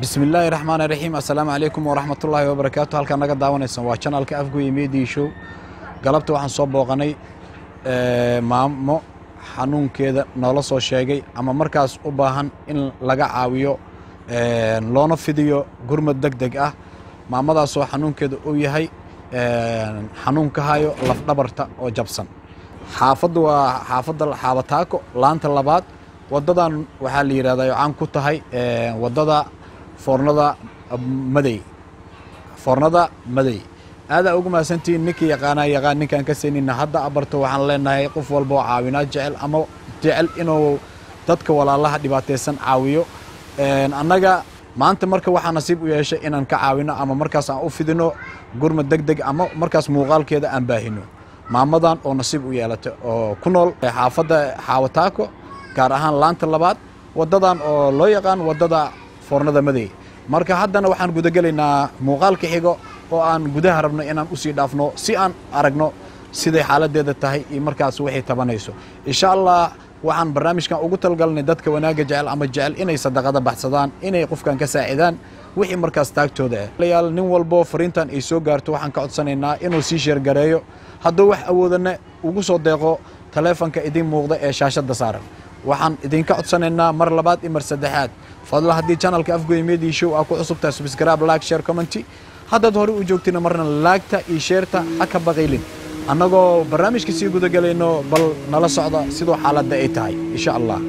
bismi illaahi raxmaan raxiim assalaamu calaykum waraxmatullaahi wabarakaatu halkaan naga daawanaysan waa janalka afgoye media show. Galabta waxaan soo booqanay maamo xanuunkeeda noola soo sheegay ama markaas u baahan in laga caawiyo loona fidiyo gurmad deg deg ah maamadaasoo xanuunkeeda uu yahay xanuun ka hayo lafdhabarta oo jabsan. Xaafadda waa xaafadda xaabataako laanta labaad waddadan waxaa la yidhahdaa caan ku tahay waddada foornada madey. Foornada madey. Aadaa ugu mahadsantihiin ninkii yaqaanaa yaqaan ninkaan ka saynina hadda abarto waxaan leenahay qof walba oo caawinaad jecel ama jecel inuu dadka walaalaha dhibaataysan caawiyo. Annaga maanta marka waxaa nasiib u yeeshay inaan ka caawino ama markaas aan u fidino gurmad deg deg ama markaas muuqaalkeeda aan baahino. Maamadan oo nasiib u yeelatay oo ku nool xaafadda xaawataako gaar ahaan laanta labaad waddadan oo loo yaqaan waddada foornada madey marka haddana waxaan gudagelaynaa muuqaalka xigo oo aan gudaha rabno inaan u sii dhaafno si aan aragno siday xaaladeeda tahay iyo markaas waxay tabanayso. Insha allah waxaan barnaamijkan ugu talgalnay dadka wanaagga jecel ama jecel inay sadaqada baxsadaan inay qofkan ka saacidaan wixii markaas taagtooda ah. Layaal nin walbo fariintan ay soo gaarto waxaan ka codsanaynaa inuu sii sheergareeyo. Hadduu wax awoodana ugu soo deeqo taleefonka idin muuqda ee shaashadda saaran. Waxaan idinka codsanaynaa mar labaad iyo mar saddexaad fadla haddii channelka afgoy media show aa ku cusubtahay subscribe like share commenty haddaad hore u joogtina marna laagta iyo sheerta ha ka baqiylin annagoo barnaamijka sii gudagelayno bal nala socda sidoo xaaladda ay tahay. Insha allah.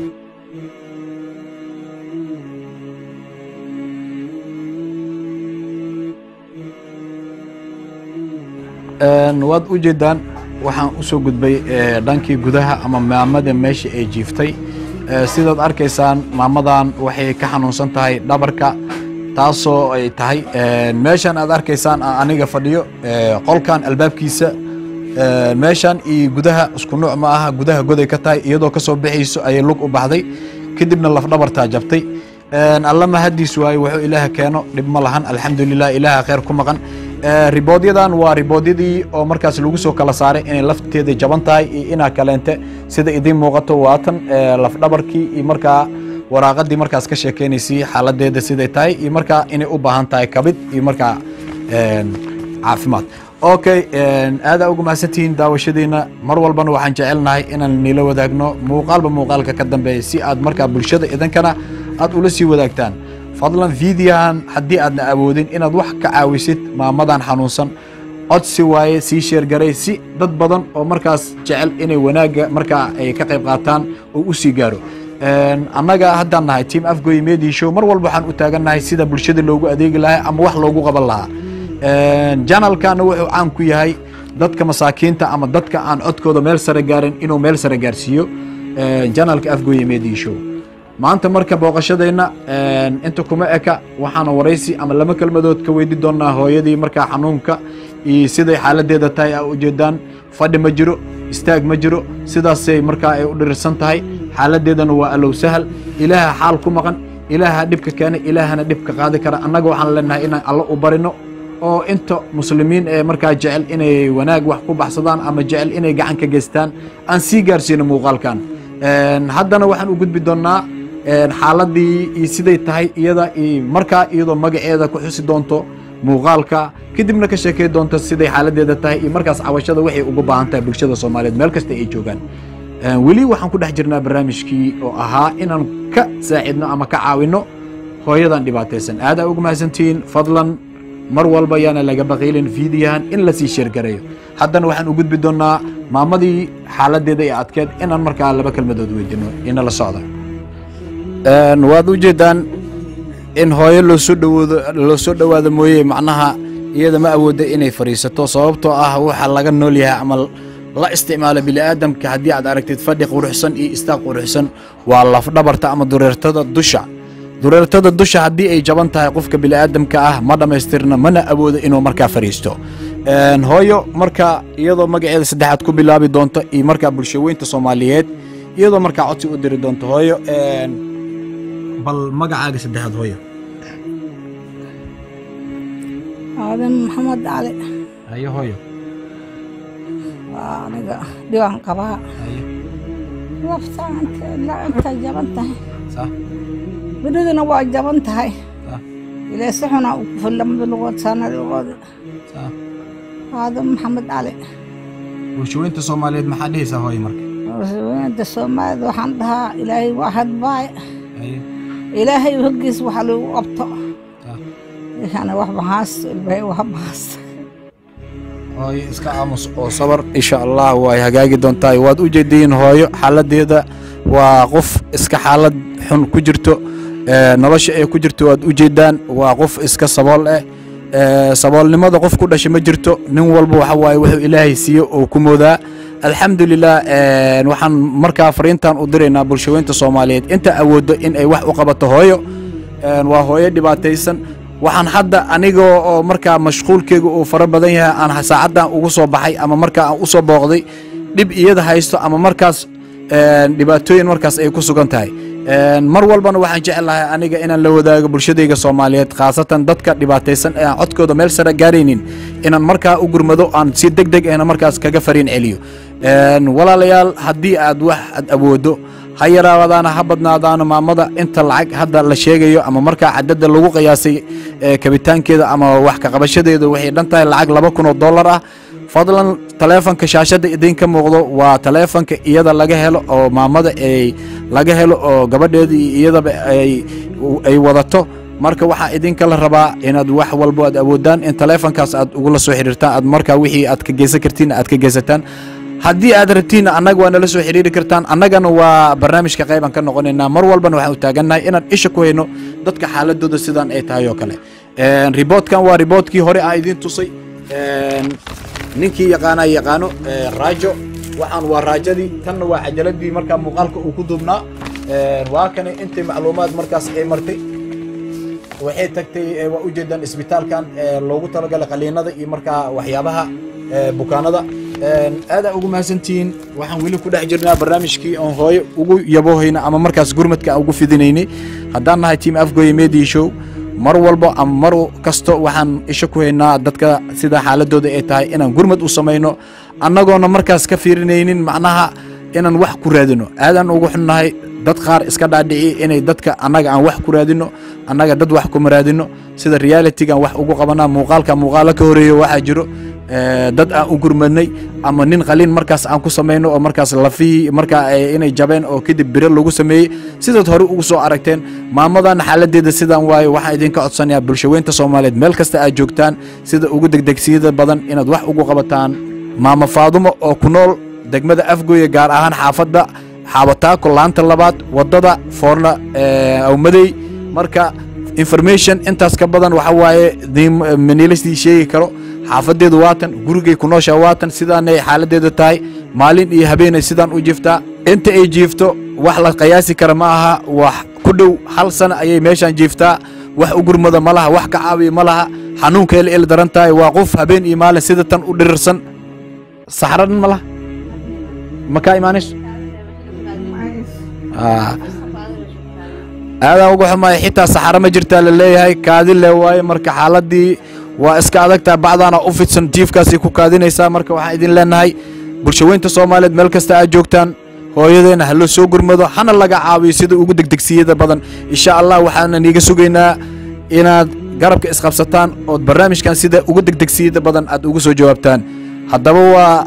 Waad u jeedaan waxaan u soo gudbay dhankii gudaha ama maamada meesha ay jiiftay sidaad arkaysaan maamadan waxay ka xanuunsan tahay dhabarka taasoo ay tahay meeshan aad arkaysaan aniga fadhiyo qolkan albaabkiisa meeshan iyo gudaha isku nuuc ma aha gudaha goday ka tahay iyadoo ka soo baxayso ayay lug u baxday kadibna lafdhabartaa jabtay. Alla mahadiis waaye wuxuu ilaaha keeno dhib ma lahan alxamdulilah ilaaha kheyr ku maqan riboodyadan waa riboodyadii oo markaas lagu soo kala saaray inay lafteeda jaban tahay iyo inaa kaleente sida idiin muuqato waatan lafdhabarkii iyo markaa waraaqadii markaas ka sheekeynaysay xaaladeeda siday tahay iyo markaa inay u baahan tahay kabid iyo markaa caafimaad. Okay aadaa ugu mahadsantihiin daawashadiina mar walbana waxaan jecelnahay inaan nila wadaagno muuqaalba muuqaalka ka dambeeya si aad markaa bulshada idinkana aad ula sii wadaagtaan fadlan fiidiyahan haddii aadna awoodin inaad wax ka caawisid maamadan xanuunsan. Codsi waaye sii sheergaray si dad badan oo markaas jecel inay wanaagga markaa ay ka qayb qaataan oo u sii gaaro. Annaga haddaan nahay team afgoy media show mar walba waxaan u taagannahay sida bulshada loogu adeegi lahaa ama wax loogu qaban lahaa. Janalkana wuxuu caan ku yahay dadka masaakiinta ama dadka aan codkooda meel sare gaarin inuu meel sare gaarsiiyo. Janalka afgoye media show maanta marka booqashadeenna inta kuma eka waxaana waraysi ama laba kelmadood ka weydi doonaa hooyadii markaa xanuunka iyo siday xaaladeeda tahay a ujeedaan fadhi ma jiro istaag ma jiro sidaasay markaa ay u dhirirsan tahay. Xaaladeedana waa allow sahal. Ilaaha xaal ku maqan ilaaha dhibka keenay ilaahana dhibka qaadi kara. Annaga waxaan leenahay inaan alla u barino oo inta muslimiin ee markaa jecel inay wanaag wax ku baxsadaan ama jecel inay gacan ka geystaan. Aan sii gaarsiino muuqaalkan. Haddana waxaan u gudbi doonnaa xaaladii iyo siday tahay iyada markaa iyadoo magaceeda ku xusi doonto muuqaalka kadibna ka sheekey doonto siday xaaladeeda tahay iyo markaas cawashada waxay uga baahan tahay bulshada soomaaliyeed. Meel kasta ay joogaan. Weli waxaan ku dhex jirnaa barnaamijkii oo ahaa inaan ka saacidno ama ka caawinno hooyadan dhibaataysan. Aadaa ugu mahadsantihiin fadlan mar walba yaana laga baqiylin fiidiyahan in la sii sheergareeyo. Haddana waxaan u gudbi doonnaa maamadii xaaladeeda ee adkeed inaan markaa laba kelmadood weydino inala socda waad u jeedaan in hooyo loosoo dhawoodo loo soo dhowaado mooye macnaha iyada ma awoodda inay fadhiisato. Sababtoo ah waxa laga nool yahay ama la isticmaalo bini'aadamka haddii aad aragtid fadhi quruxsan iyo istaaq quruxsan waa lafdhabarta ama dureertada dusha. Dureertada dusha haddii ay jaban tahay qofka bini'aadamka ah ma dhammaystirna mana awoodo inuu markaa fadhiisto. Hooyo marka iyadoo magaceeda saddexaad ku bilaabi doonto iyo markaa bulshaweynta soomaaliyeed iyadoo markaa codsi u diri doonto hooyo بل مقعد سدحد هويا هذا محمد علي. هيا هويا أنا ديوان قضاء. هيا. نفس انت لا انت جبنت صح. بدون أنا واجبنت هاي. صح. إلى سحنا في لم بالغوت سنة الغوت صح. هذا محمد علي. وشو انت صوماليد محديسه هاي مركي وين انت صوماليد وحندها إلى واحد باي. أيوه ilaahay hoggiis waxa lagu qabto. Yani wax waa mahaasto hooyo iska aamus oo sabar insha allah way hagaagi doontaa waad u jeediin hooyo xaaladeeda waa qof iska xaalad xun ku jirto ee, nolosha ay ku jirto waad u jeedaan waa qof iska sabool eh ee, saboolnimada qof ku dhashay ma jirto. Nin walba waxa waaye wuxuu ilaahay siiye oo ku moodaa alxamdulilah een, waxaan markaa fariintan u diraynaa bulshaweynta soomaaliyeed. Inta awooddo in ay wax u qabato hooyo een, waa hooyo dhibaataysan. Waxaan hadda aniga oo markaa mashquulkeyga uu fara badan yahay aan saacaddan ugu soo baxay ama markaa aan u soo booqday dhib iyada haysto ama markaas een, dhibaatooyin markaas ay ku sugan tahay. Mar walbana waxaan jeclahay aniga inaan la wadaago bulshadayga soomaaliyeed khaasatan dadka dhibaataysan ee aan codkooda meel sare gaaraynin inaan markaa u gurmado aan si deg deg ahna markaas kaga fariin celiyo walaalayaal haddii aad wax aad awoodo ha yaraadaana ha badnaadaana maamada inta lacag hadda la sheegayo ama markaa cadada lagu qiyaasay ee, kabitaankeeda ama wax ka qabashadeeda waxay dhan tahay lacag laba kun oo dollar ah. Fadlan taleefanka shaashadda idinka muuqdo waa taleefanka iyada laga helo oo maamada ay laga helo oo gabadheeda iyadaba ay wadato. Marka waxaa idinka la rabaa inaad wax walbo aad awoodaan in taleefankaas aad ugula soo xiriirtaan aad markaa wixii aad ka geysan kartiin aad ka geysataan haddii aad rabtiinna annaga waa nala soo xiriiri kartaan annagana waa barnaamijka qayban ka noqonaynaa mar walbana waxaan u taagannahay inaan isha ku hayno dadka xaaladooda sidaan ay tahay oo kale. Riboodkan waa riboodkii hore aan idiin tusay. Ninkii yaqaanaa yaqaano raajo. Waxaan waa raajadii tanna waa cajaladii markaa muuqaalka uu ku duubnaa waa kane intii macluumaad markaas ay martay. Waxay tagtay waa ujeedaan isbitaalkan loogu talagalay qaliinada iyo markaa waxyaabaha bukaanada Een, aad aa ugu mahadsantihiin waxaan weli ku dhex jirnaa barnaamijkii oon hooyo ugu yaboohayna ama markaas gurmadka ugu fidinaynay haddaan nahay team afgoye media show mar walbo ama mar kasto waxaan isha ku haynaa dadka sida xaaladooda ay tahay inaan gurmad u samayno annagoona markaas ka fiirinaynin macnaha inaan wax ku raadino. Aadaan ugu xunnahay dad qaar iska dhaadhici inay dadka annaga aan wax ku raadino annaga dad wax kuma raadino. Sida realitygan wax ugu qabanaa muuqaalka muuqaalo ka horeeyo waxaa jiro dad aan u gurmadnay ama nin qalin markaas aan ku samayno oo markaas lafihii markaa ay- inay jabeen oo kadib biro lagu sameeyey. Sidaad hore ugu soo aragteen maamadan xaaladeeda sidaan waaye waxaan idinka codsanayaa bulshaweynta soomaaliyeed. Meel kasta aad joogtaan sida ugu degdegsiyada badan inaad wax ugu qabataan. Maama faadumo oo ku nool degmada afgoye gaar ahaan xaafadda xaabataako laanta labaad waddada foorna ee, awmadey marka information intaas ka badan waxa waaye maniilastii sheegi karo xaafadeedu waatan gurigay ku nooshaa waatan sidaanay xaaladeeda tahay maalin iyo habeenay sidaan u jiiftaa. Inta ay jiifto wax la qiyaasi kara ma aha wax ku dhow hal sana ayay meeshaan jiiftaa. Wax u gurmada ma laha wax ka caawiya ma laha. Xanuunkay la il daran tahay waa qof habeen iyo maalin sida tan u dhirirsan. Saxradhan ma laha? Ma kaa Ah. aadaan uga xumaay xitaa saxaro ma jirtaa la leeyahay. Kaadi le waaye marka xaaladii waa iska adagtaa bacdaana u fidsan jiifkaasay ku kaadinaysaa. Marka waxaan idin leenahay bulshaweynta soomaaliyeed meel kasta aad joogtaan hooyadeena ha loo soo gurmado hana laga caawiyo sida ugu degdegsiyada badan. Insha allah waxaana niiga sugaynaa inaad garabka isqabsataan ood barnaamijkan sida ugu degdegsiyada badan aad ugu soo jawaabtaan. Haddaba waa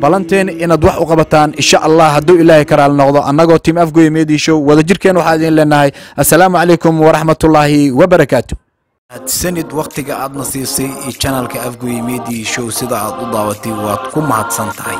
balanteena inaad wax u qabataan. Insha allah hadduu ilaahay ka noqdo annagoo tiim afgoye media show wadajirkeen waxaa idin leenahay. Assalaamu calaykum waraxmatullaahi wabarakaatu sanid wakhtiga aadna siisay janalka afgoye media show sida aad u daawatay waad ku mahadsan tahay